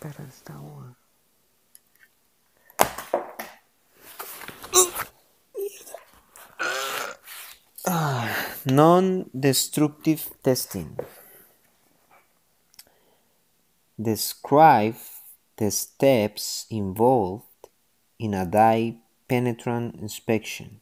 Espera, está una. Ah, non-destructive testing. Describe the steps involved in a dye penetrant inspection.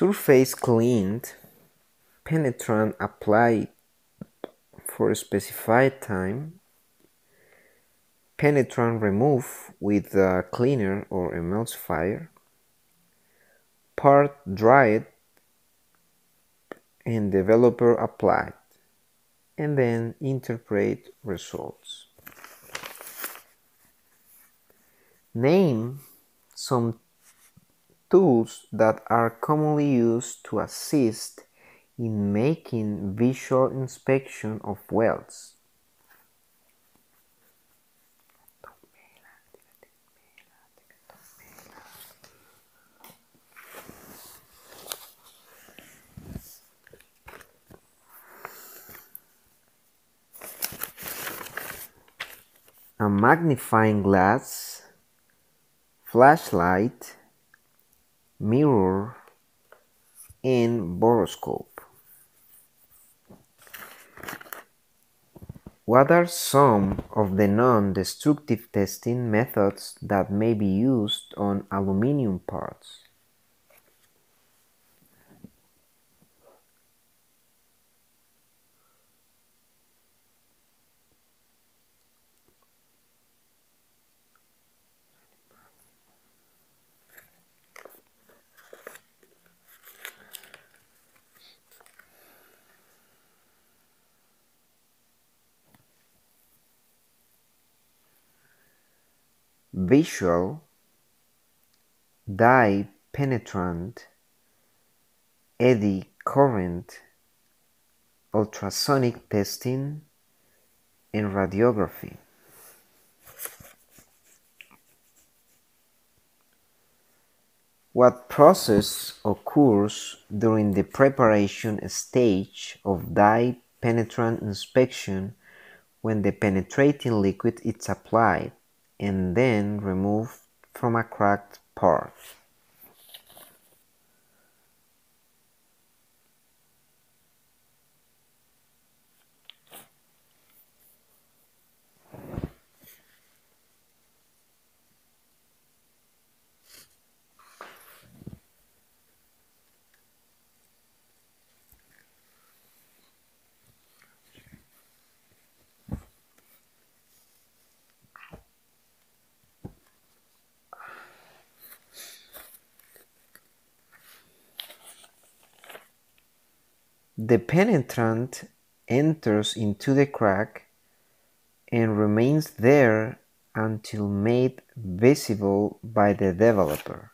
Surface cleaned, penetrant applied for a specified time, penetrant removed with a cleaner or emulsifier, part dried and developer applied, and then interpret results. Name some tools that are commonly used to assist in making visual inspection of welds. A magnifying glass, flashlight, mirror, and borescope. What are some of the non-destructive testing methods that may be used on aluminum parts? Visual, dye penetrant, eddy current, ultrasonic testing, and radiography. What process occurs during the preparation stage of dye penetrant inspection when the penetrating liquid is applied and then removed from a cracked part. The penetrant enters into the crack and remains there until made visible by the developer.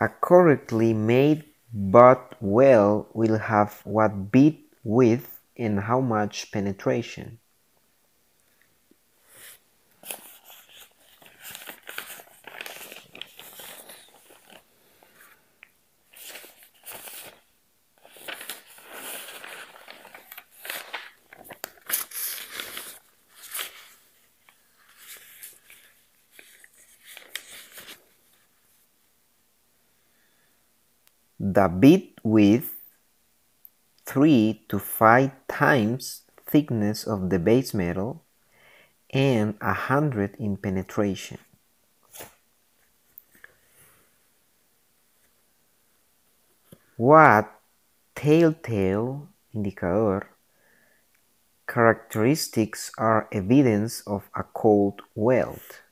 A correctly made butt weld will have what bit width and how much penetration. The bit width 3 to 5 times thickness of the base metal and 100 in penetration. What telltale indicator characteristics are evidence of a cold weld?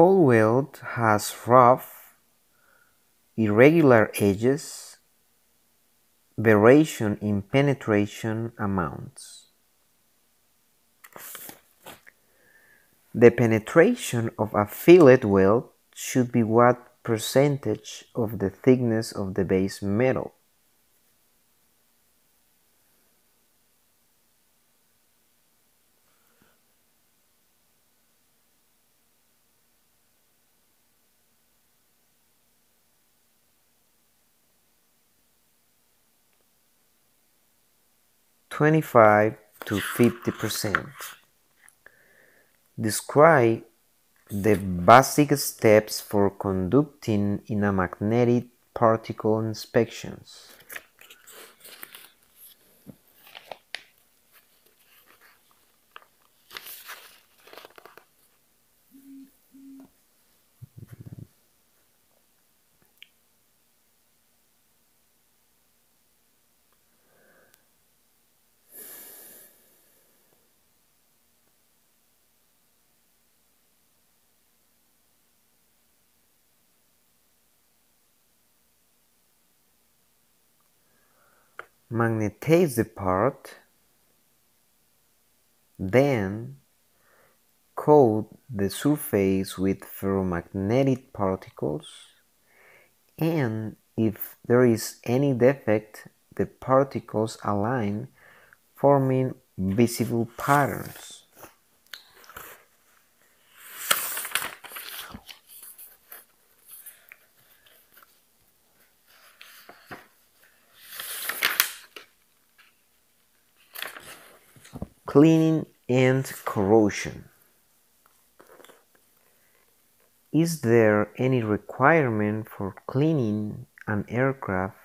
Cold weld has rough, irregular edges, variation in penetration amounts. The penetration of a fillet weld should be what percentage of the thickness of the base metal. Twenty-five to fifty percent. Describe the basic steps for conducting in a magnetic particle inspections. Magnetize the part, then coat the surface with ferromagnetic particles, and if there is any defect, the particles align, forming visible patterns. Cleaning and corrosion. Is there any requirement for cleaning an aircraft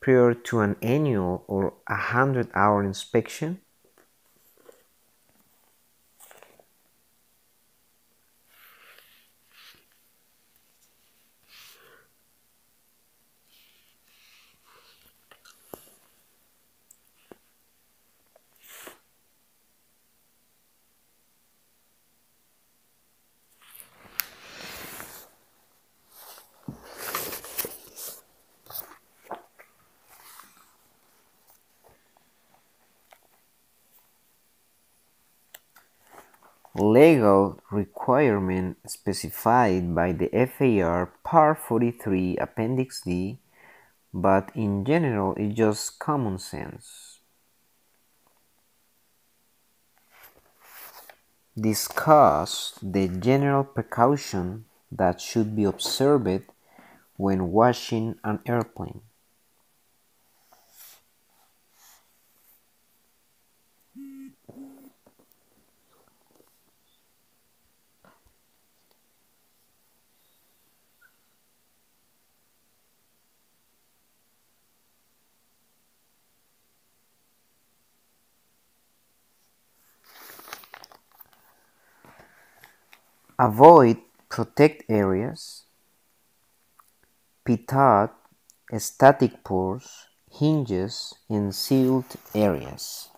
prior to an annual or a hundred hour inspection? Requirement specified by the FAR Part 43 Appendix D, but in general it's just common sense. Discuss the general precaution that should be observed when washing an airplane. Avoid protect areas, pitot, static pores, hinges, and sealed areas.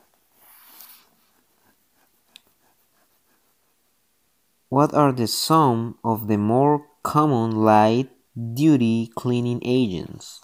What are the some of the more common light duty cleaning agents?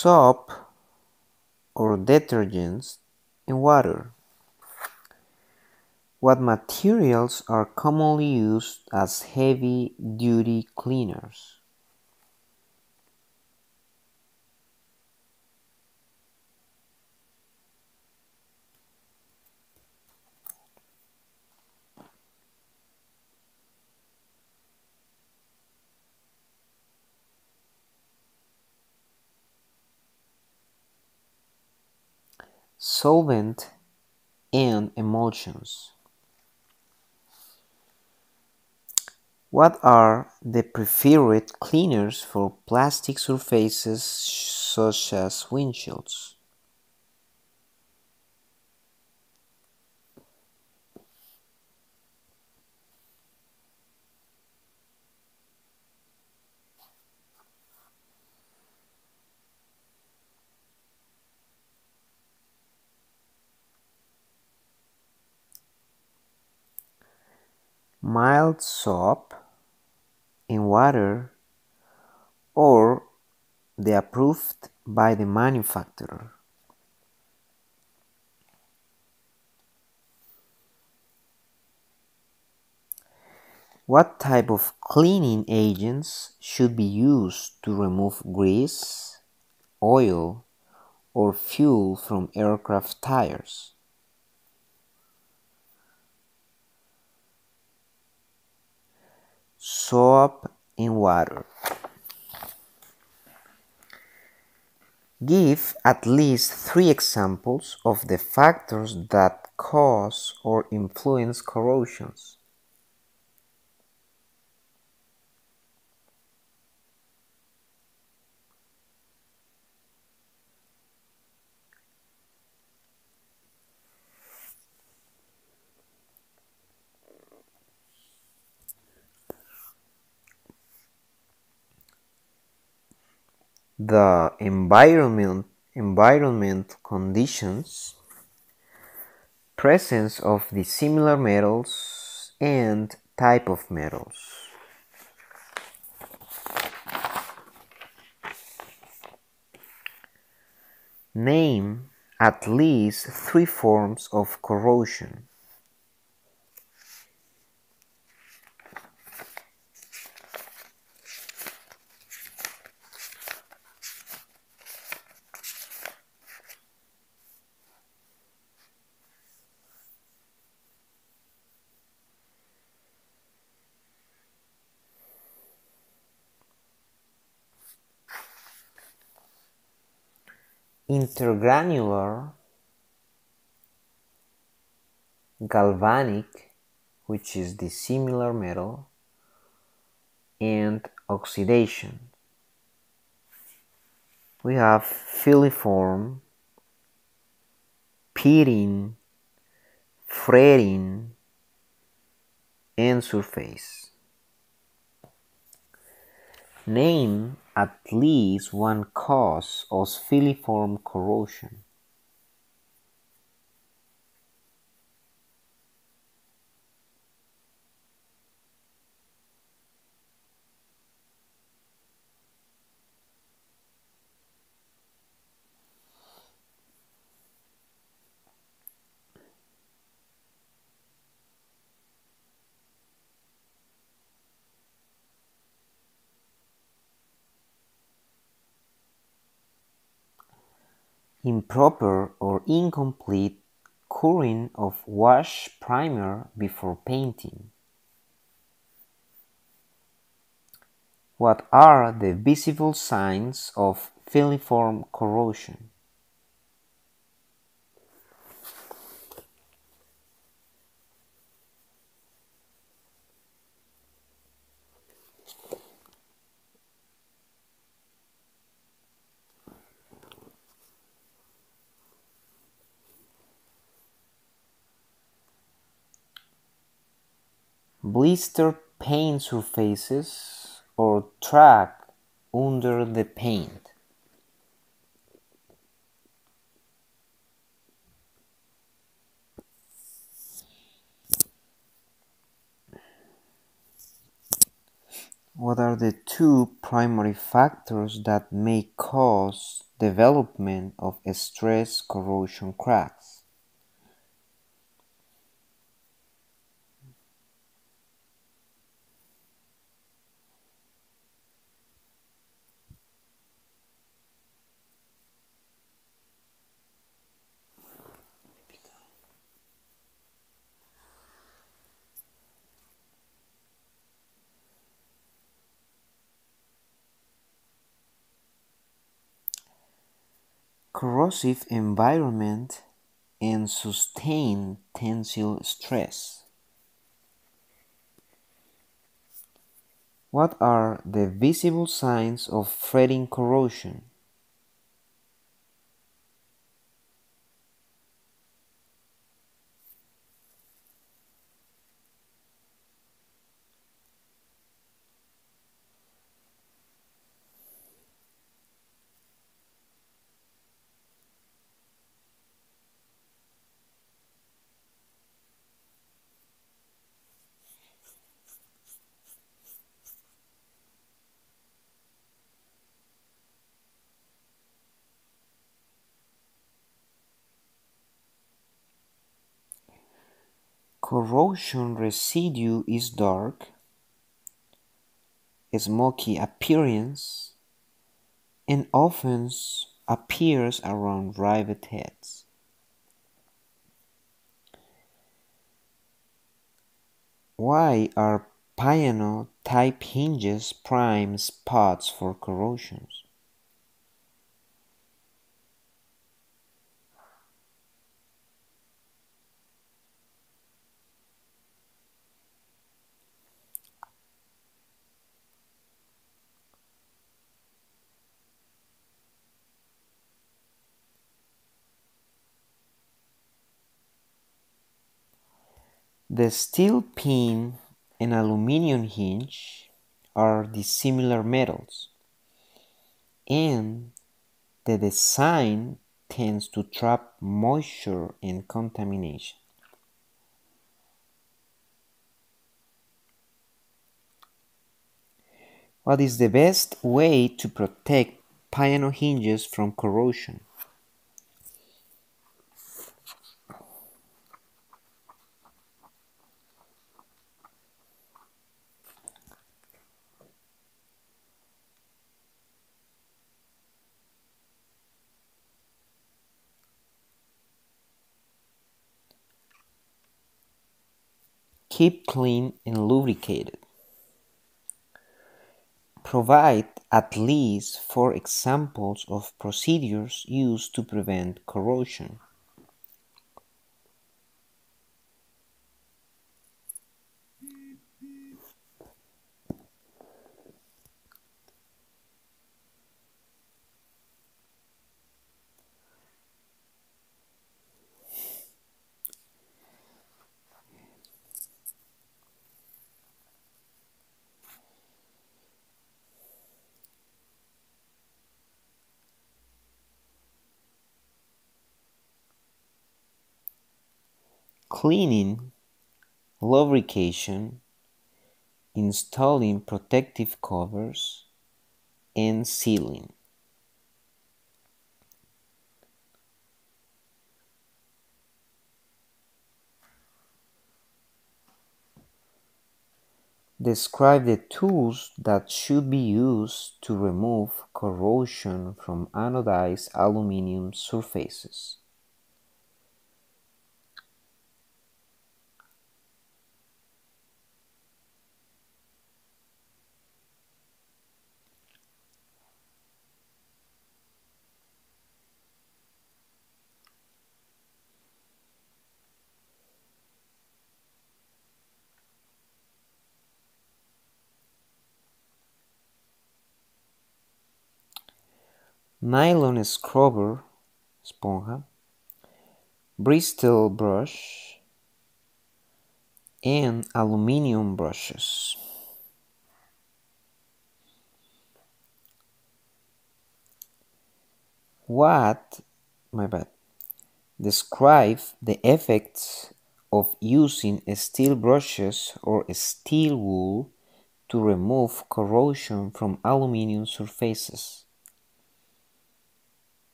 Soap or detergents in water. What materials are commonly used as heavy duty cleaners? Solvent and emulsions. What are the preferred cleaners for plastic surfaces such as windshields? Mild soap in water or the approved by the manufacturer. What type of cleaning agents should be used to remove grease, oil, or fuel from aircraft tires? Soap in water. Give at least three examples of the factors that cause or influence corrosions. The environment, environment conditions, presence of the similar metals, and type of metals. Name at least three forms of corrosion. Intergranular, galvanic, which is dissimilar metal, and oxidation. We have filiform, pitting, fretting, and surface. Name at least one cause of filiform corrosion. Improper or incomplete curing of wash primer before painting. What are the visible signs of filiform corrosion? Blister paint surfaces or track under the paint. What are the two primary factors that may cause development of stress corrosion cracks? Corrosive environment and sustained tensile stress. What are the visible signs of fretting corrosion? Corrosion residue is dark, smoky appearance, and often appears around rivet heads. Why are piano type hinges prime spots for corrosions? The steel pin and aluminum hinge are dissimilar metals, and the design tends to trap moisture and contamination. What is the best way to protect piano hinges from corrosion? Keep clean and lubricated. Provide at least four examples of procedures used to prevent corrosion. Cleaning, lubrication, installing protective covers, and sealing. Describe the tools that should be used to remove corrosion from anodized aluminum surfaces. Nylon scrubber, esponja, bristle brush, and aluminum brushes. What, my bad, describe the effects of using steel brushes or steel wool to remove corrosion from aluminum surfaces.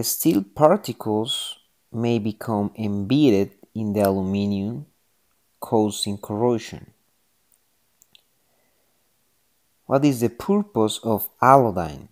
Steel particles may become embedded in the aluminum, causing corrosion. What is the purpose of Alodine?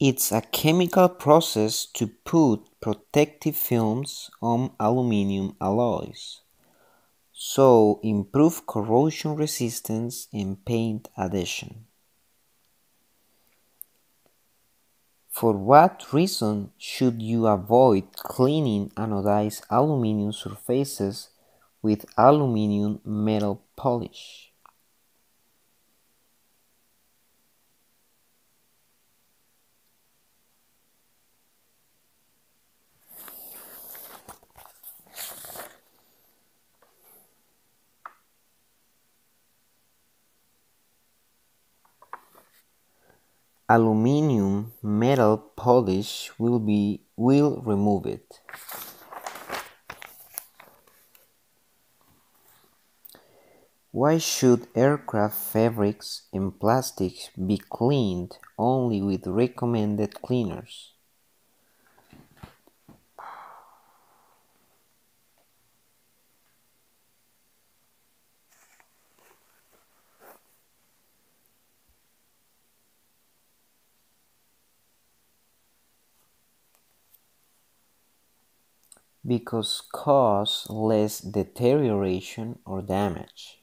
It's a chemical process to put protective films on aluminum alloys, so improve corrosion resistance and paint adhesion. For what reason should you avoid cleaning anodized aluminum surfaces with aluminum metal polish? Aluminum metal polish will be will remove it. Why should aircraft fabrics and plastics be cleaned only with recommended cleaners? Because cause less deterioration or damage.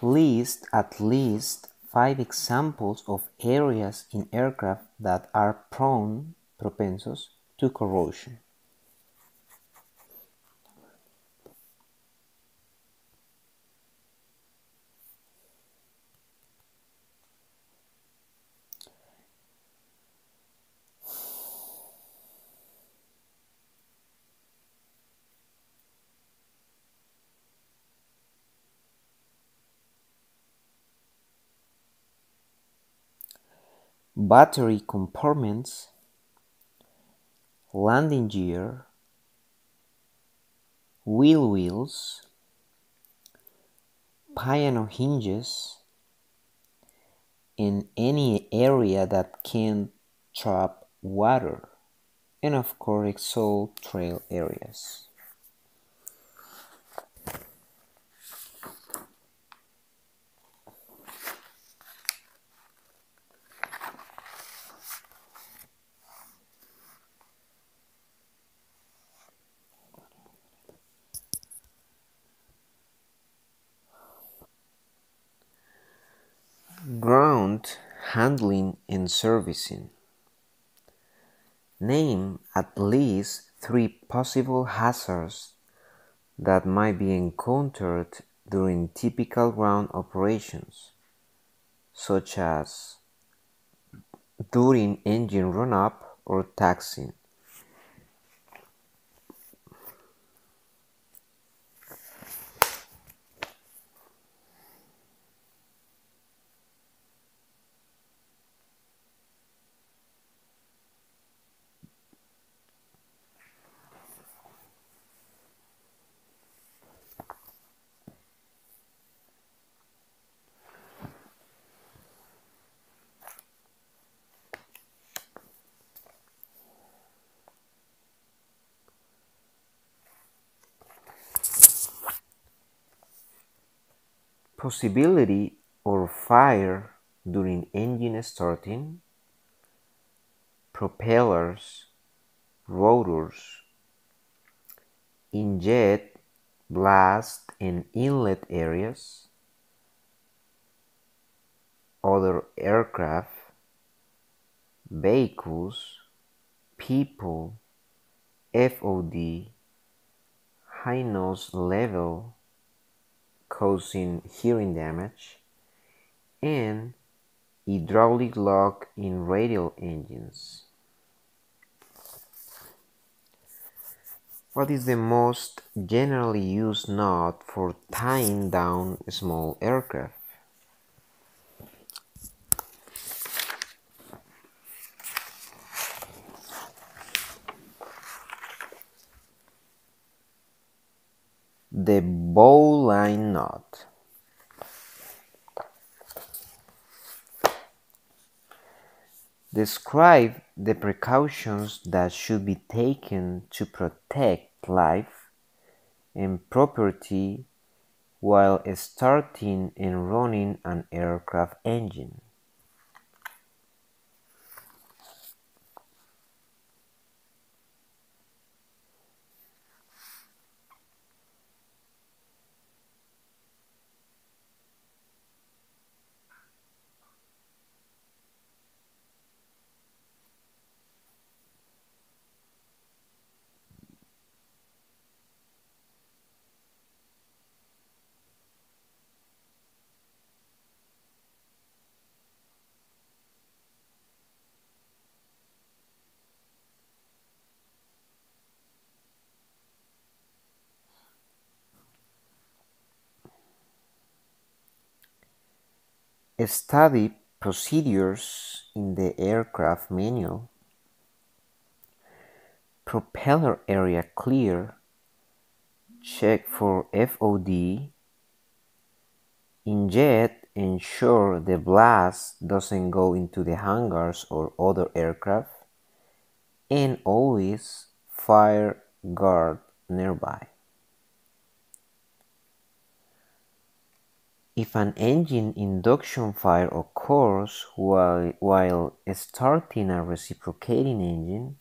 List at least five examples of areas in aircraft that are prone, propensos, to corrosion. Battery compartments, landing gear, wheel wheels, piano hinges, in any area that can trap water, and of course exhaust trail areas. Ground handling and servicing. Name at least three possible hazards that might be encountered during typical ground operations, such as during engine run-up or taxiing. Possibility of fire during engine starting, propellers, rotors, injet, blast and inlet areas, other aircraft, vehicles, people, FOD, high nose level, causing hearing damage, and hydraulic lock in radial engines. What is the most generally used knot for tying down small aircraft? The bowline knot. Describe the precautions that should be taken to protect life and property while starting and running an aircraft engine. Study procedures in the aircraft manual. Propeller area clear. Check for FOD. Inject ensure the blast doesn't go into the hangars or other aircraft. And always fire guard nearby. If an engine induction fire occurs while, while starting a reciprocating engine,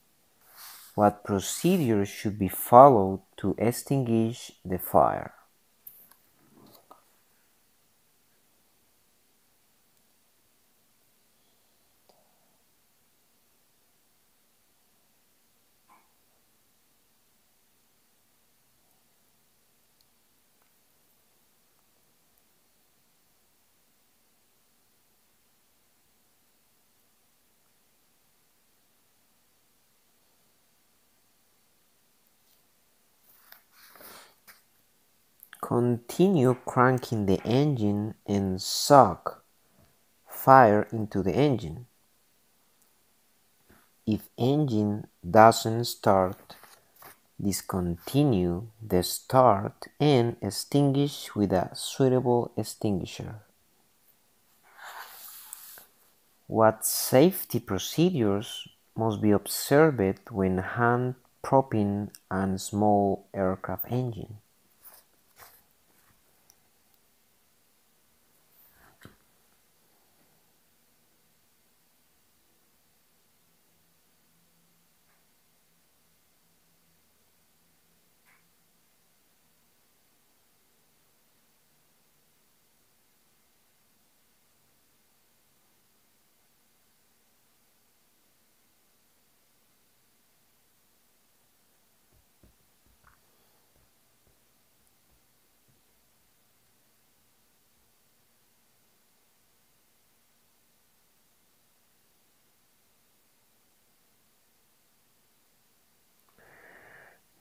what procedures should be followed to extinguish the fire? Continue cranking the engine and suck fire into the engine. If engine doesn't start, discontinue the start and extinguish with a suitable extinguisher. What safety procedures must be observed when hand propping a small aircraft engine?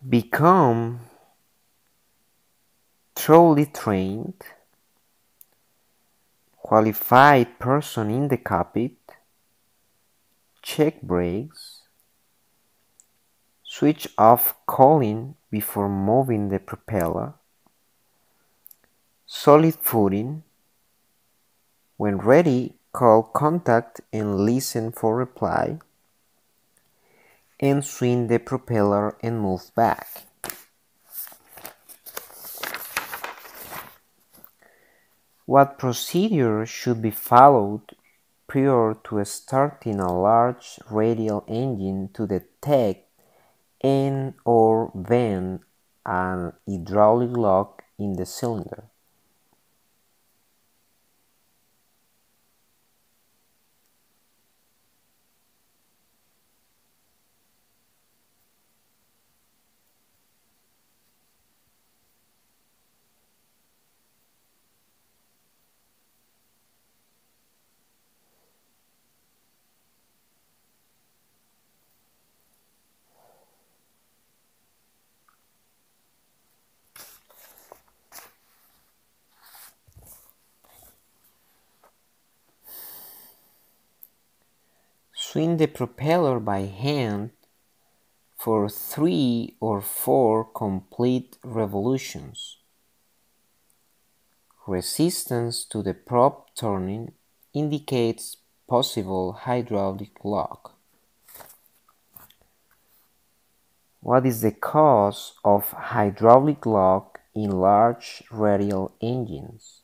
Become thoroughly trained, qualified person in the cockpit, check brakes, switch off cooling before moving the propeller, solid footing, when ready call contact and listen for reply, and swing the propeller and move back. What procedure should be followed prior to starting a large radial engine to detect and or vent an hydraulic lock in the cylinder? Swing the propeller by hand for three or four complete revolutions. Resistance to the prop turning indicates possible hydraulic lock. What is the cause of hydraulic lock in large radial engines?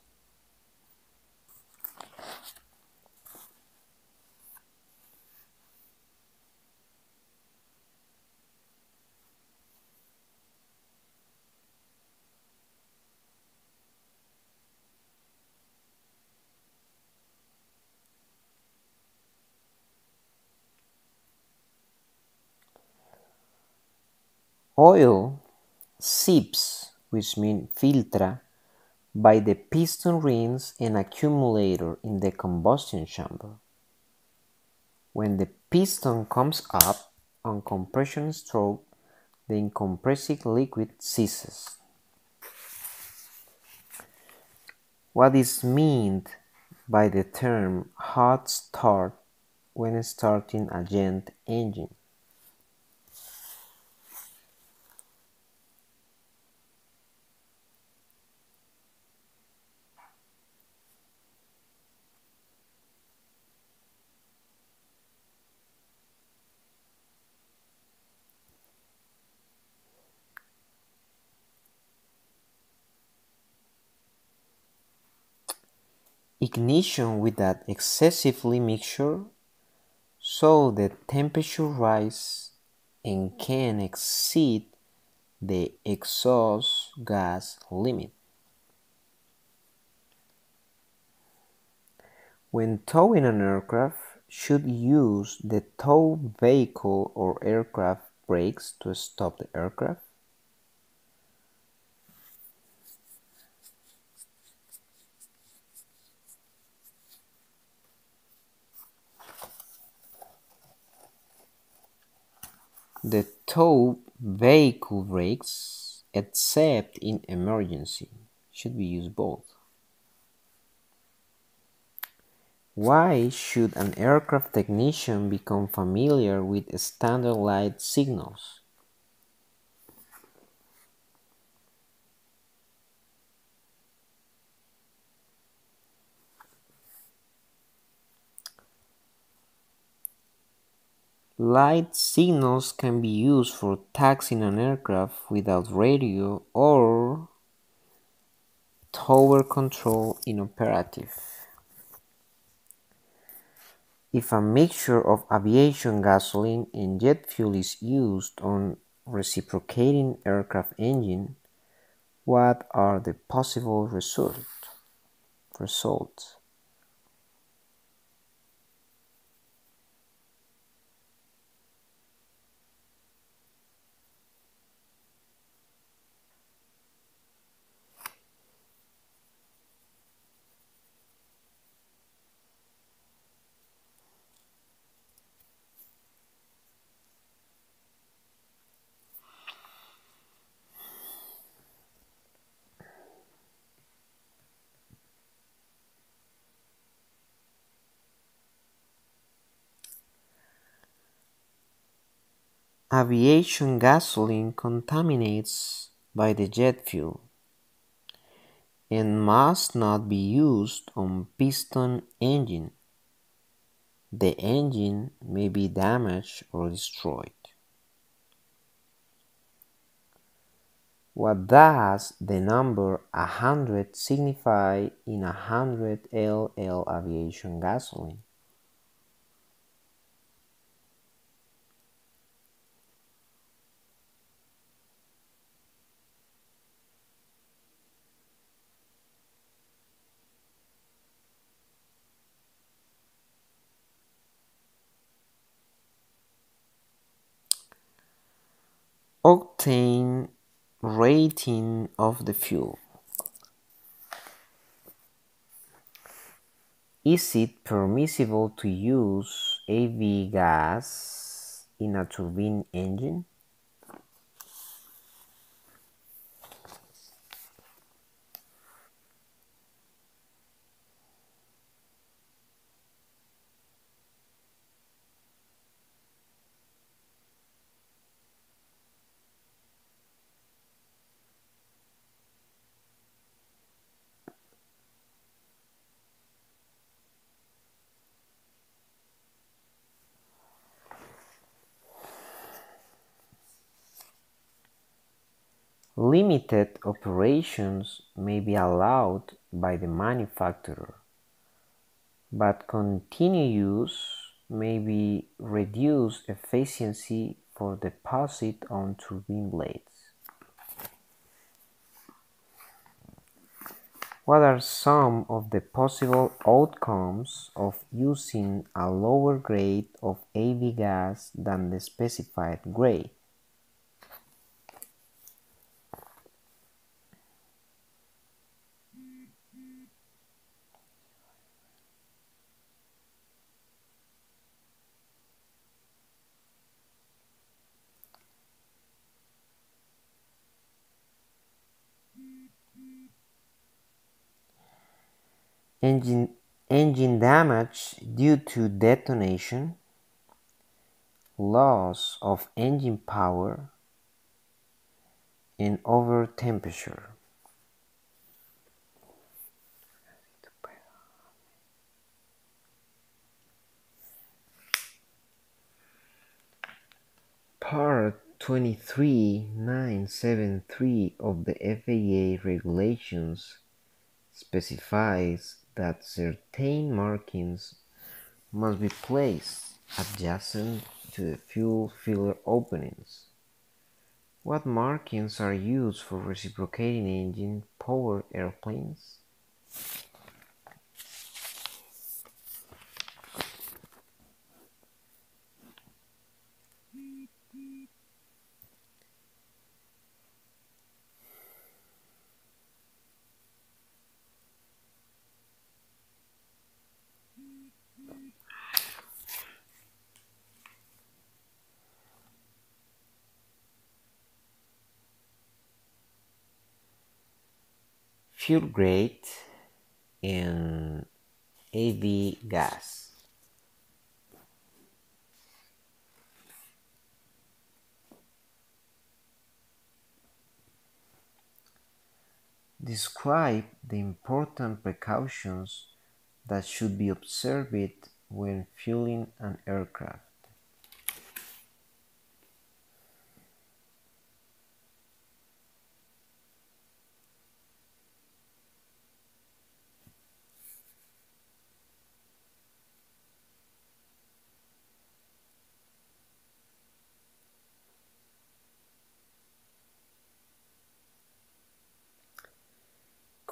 Oil seeps, which means filtra, by the piston rings and accumulator in the combustion chamber. When the piston comes up on compression stroke, the incompressible liquid ceases. What is meant by the term hot start when starting a jet engine? Ignition with that excessively mixture so the temperature rise and can exceed the exhaust gas limit. When towing an aircraft, should use the tow vehicle or aircraft brakes to stop the aircraft? The tow vehicle brakes, except in emergency, should be used both. Why should an aircraft technician become familiar with standard light signals? Light signals can be used for taxiing an aircraft without radio or tower control inoperative. If a mixture of aviation gasoline and jet fuel is used on reciprocating aircraft engine, what are the possible result, results? Aviation gasoline contaminates by the jet fuel and must not be used on piston engine. The engine may be damaged or destroyed. What does the number 100 signify in 100 LL aviation gasoline? Octane rating of the fuel. Is it permissible to use AV gas in a turbine engine? Limited operations may be allowed by the manufacturer, but continued use may be reduce efficiency for deposit on turbine blades. What are some of the possible outcomes of using a lower grade of AV gas than the specified grade? Engine, engine damage due to detonation, loss of engine power, and over temperature. Part 23973 of the FAA regulations specifies that certain markings must be placed adjacent to the fuel filler openings. What markings are used for reciprocating engine powered airplanes? Fuel grade in AV gas. Describe the important precautions that should be observed when fueling an aircraft.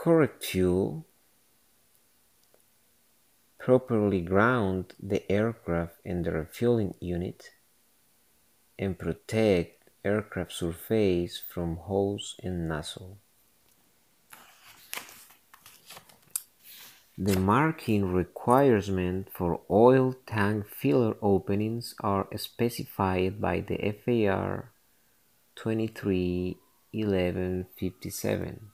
Correct fuel, properly ground the aircraft and the refueling unit, and protect aircraft surface from hose and nozzle. The marking requirements for oil tank filler openings are specified by the FAR 231157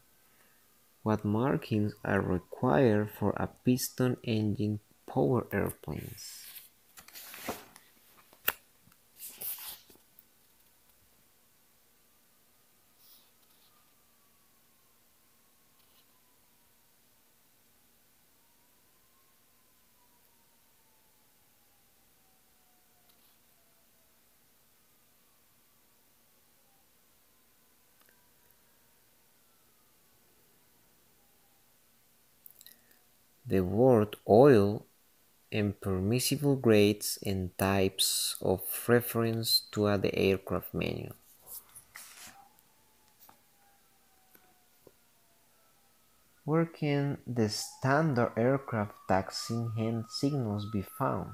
what markings are required for a piston engine powered airplanes? The word oil and permissible grades and types of reference to the aircraft manual. Where can the standard aircraft taxi hand signals be found?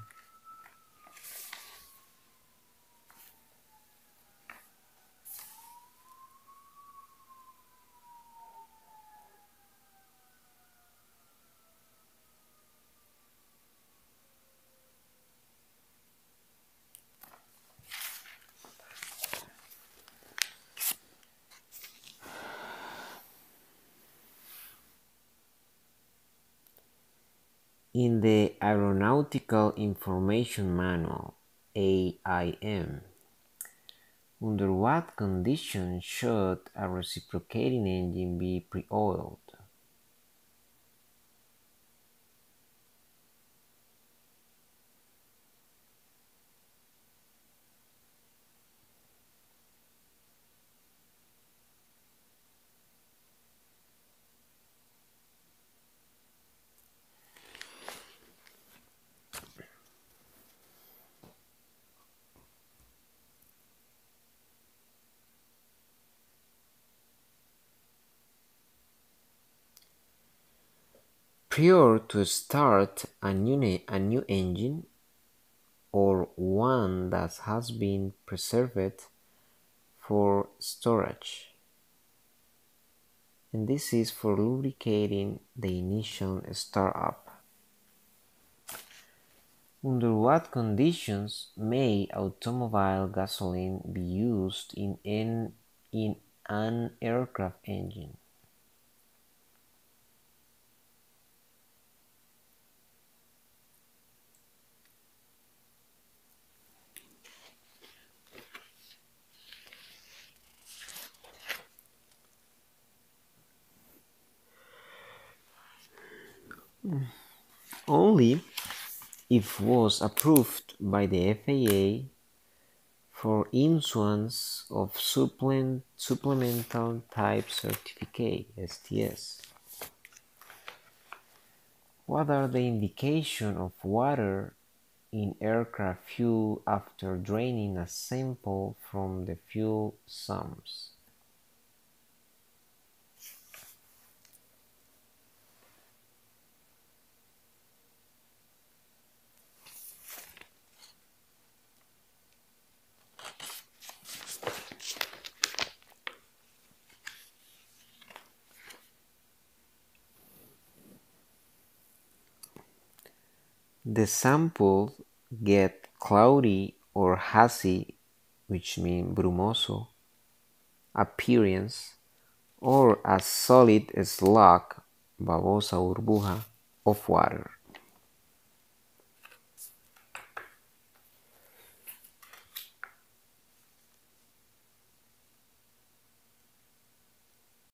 In the Aeronautical Information Manual AIM, under what conditions should a reciprocating engine be pre-oiled? Prior to start a new, a new engine or one that has been preserved for storage. And this is for lubricating the initial startup. Under what conditions may automobile gasoline be used in an, in an aircraft engine? Only if was approved by the FAA for issuance of Supplemental Type Certificate (STC). What are the indication of water in aircraft fuel after draining a sample from the fuel sumps? The samples get cloudy or hazy which means brumoso appearance or a solid slug babosa burbuja of water.